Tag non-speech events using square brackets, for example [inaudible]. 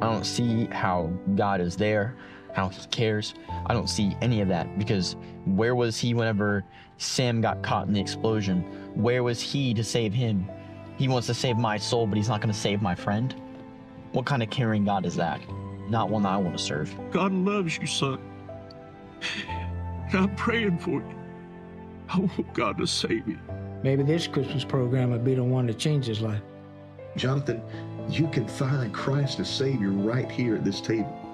I don't see how God is there, how he cares. I don't see any of that because where was he whenever Sam got caught in the explosion? Where was he to save him? He wants to save my soul, but he's not going to save my friend. What kind of caring God is that? Not one that I want to serve. God loves you, son. [sighs] And I'm praying for you. I want God to save you. Maybe this Christmas program would be the one to change his life. Jonathan, you can find Christ as Savior right here at this table.